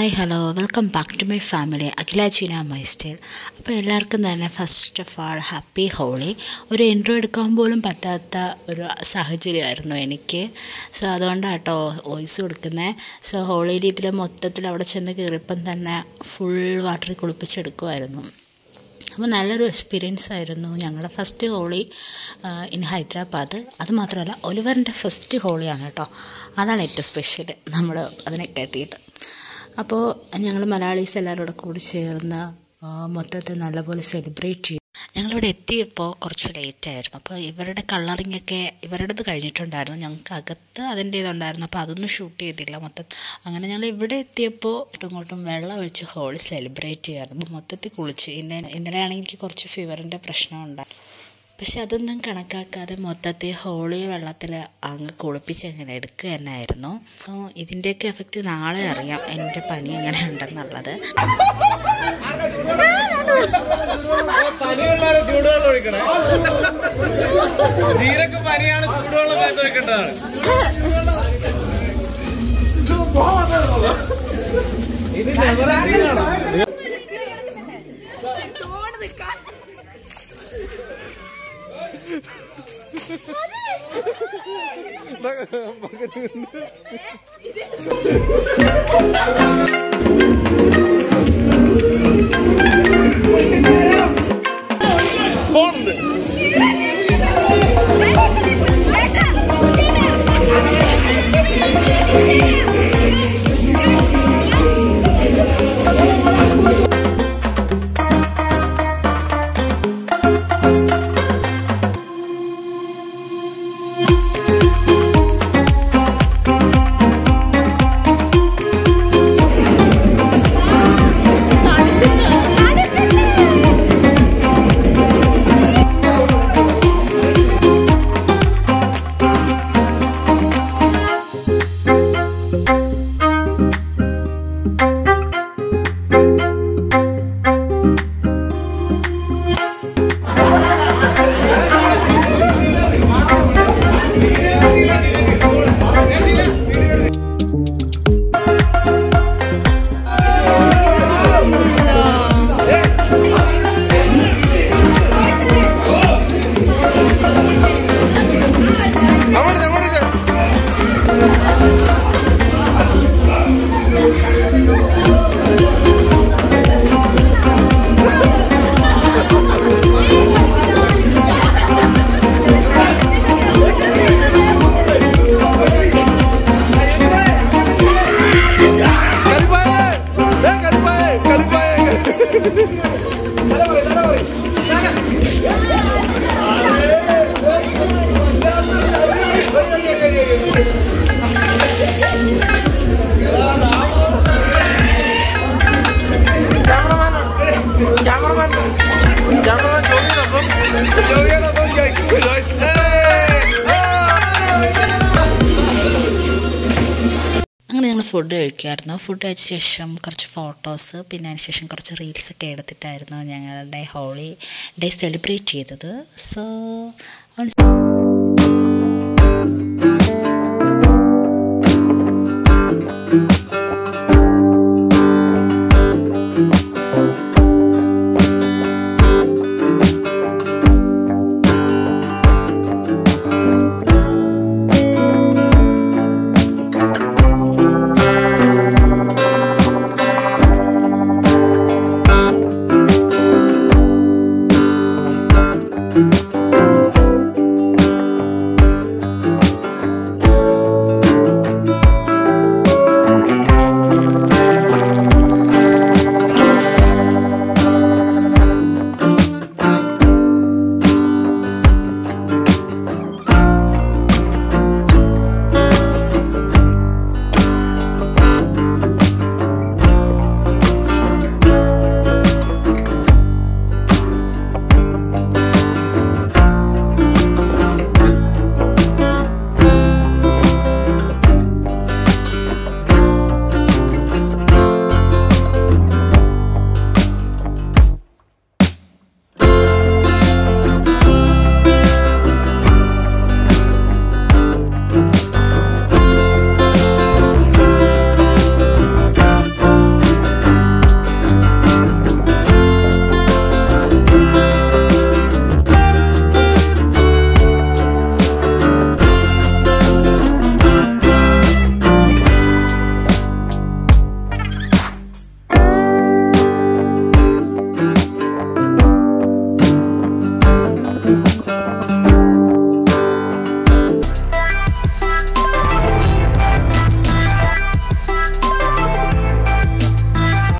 Hi hello welcome back to my family Akhila ചീന my style അപ്പോൾ എല്ലാവർക്കും തന്നെ first of all happy Holi ഒരു intro എടുക്കാൻ പോലും പറ്റാത്ത ഒരു സാഹചര്യമായിരുന്നു എനിക്ക്. സോ അതുകൊണ്ടാണ് കേട്ടോ വോയിസ് കൊടുക്കുന്നത് സോ ഹോളി രീതിയിൽ മൊത്തത്തിൽ അവിടെ ചെന്ന് കയറിയപ്പം തന്നെ ഫുൾ വാട്ടറിൽ കുളിപ്പിച്ചെടുക്കുമായിരുന്നു അപ്പോൾ നല്ലൊരു എക്സ്പീരിയൻസ് ആയിരുന്നു ഞങ്ങളുടെ ഫസ്റ്റ് ഹോളി ഇൻ ഹൈദരാബാദ്. അതുമാത്രമല്ല ഒലിവറിന്റെ ഫസ്റ്റ് ഹോളിയാണ് കേട്ടോ. അതാണ് ഏറ്റവും സ്പെഷ്യൽ നമ്മൾ അതിനെ കേട്ടിട്ട്. അപ്പോൾ ഞങ്ങൾ മലയാളീസ് എല്ലാവരും കൂടെ കൂടി ചേർന്ന് മൊത്തത്തിൽ നല്ലപോലെ സെലിബ്രേറ്റ് ചെയ്യും ഞങ്ങളിവിടെ എത്തിയപ്പോൾ കുറച്ച് ലേറ്റ് ആയിരുന്നു. അപ്പോൾ ഇവരുടെ കളറിംഗ് ഒക്കെ ഇവരുടേത് കഴിഞ്ഞിട്ടുണ്ടായിരുന്നു. ഞങ്ങൾക്ക് അകത്ത് അതിന്റെ ഇതുണ്ടായിരുന്നു അപ്പോൾ അതൊന്നും ഷൂട്ട് ചെയ്തില്ല മൊത്തം. അങ്ങനെ ഞങ്ങൾ ഇവിടെ എത്തിയപ്പോൾ ഇങ്ങോട്ടും വെള്ളം ഒഴിച്ച് ഹോളി സെലിബ്രേറ്റ് ചെയ്യായിരുന്നു. മൊത്തത്തിൽ കുളിച്ച്. ഇന്നലെ ഇന്നലെയാണെങ്കിൽ എനിക്ക് കുറച്ച് ഫീവറിന്റെ പ്രശ്നമുണ്ടായി പക്ഷെ അതൊന്നും കണക്കാക്കാതെ മൊത്തത്തിൽ ഹോളി വെള്ളത്തിൽ അങ്ങ് കുളിപ്പിച്ച് അങ്ങനെ എടുക്കുക തന്നെയായിരുന്നു. സോ ഇതിന്റെയൊക്കെ എഫക്റ്റ് നാളെ അറിയാം എന്റെ പനി എങ്ങനെ ഉണ്ടെന്നുള്ളത് ജീരക്ക് പനിയാണ് ചൂടുവെള്ളം വെക്കേണ്ടതാണ് ഇത് 뭐 먹으는. അങ്ങനെ ഞങ്ങൾ ഫുഡ് കഴിക്കുമായിരുന്നു ഫുഡ് കഴിച്ച ശേഷം കുറച്ച് ഫോട്ടോസ് പിന്നെ അതിന് ശേഷം കുറച്ച് റീൽസൊക്കെ എടുത്തിട്ടായിരുന്നു ഞങ്ങളുടെ ഹോളി ഡേ സെലിബ്രേറ്റ് ചെയ്തത്. സോ